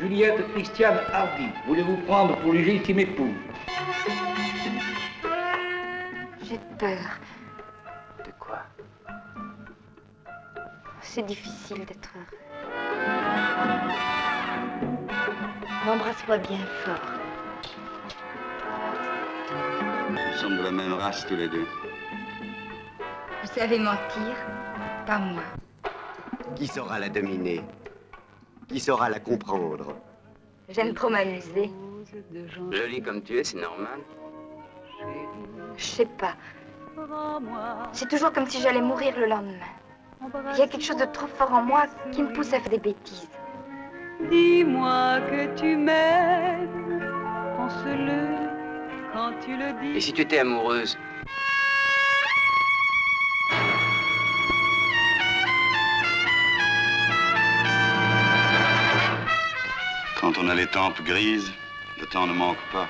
Juliette Christiane Hardy. Voulez-vous prendre pour légitime époux J'ai peur. De quoi? C'est difficile d'être heureux. Embrasse-moi bien fort. Nous sommes de la même race tous les deux. Vous savez mentir Pas moi. Qui saura la dominer? Qui saura la comprendre J'aime trop m'amuser. Jolie comme tu es, c'est normal. Je sais pas. C'est toujours comme si j'allais mourir le lendemain. Il y a quelque chose de trop fort en moi qui me pousse à faire des bêtises. Dis-moi que tu m'aimes, pense-le quand tu le dis. Et si tu étais amoureuse Quand on a les tempes grises, le temps ne manque pas.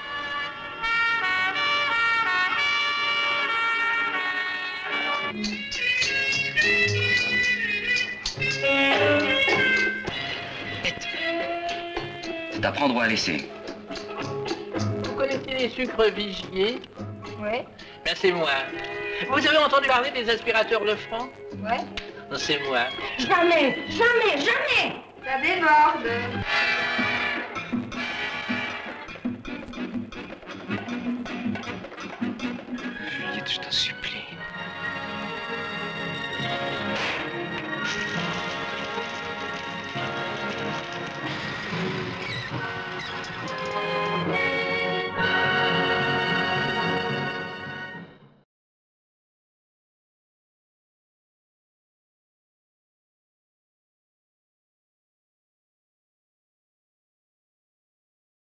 C'est à prendre ou à laisser. Vous connaissez les sucres Vigier Ouais, Ben c'est moi. Vous avez entendu parler des aspirateurs Lefranc ouais. Non, C'est moi. Jamais, jamais, jamais Ça déborde. je t'en supplie.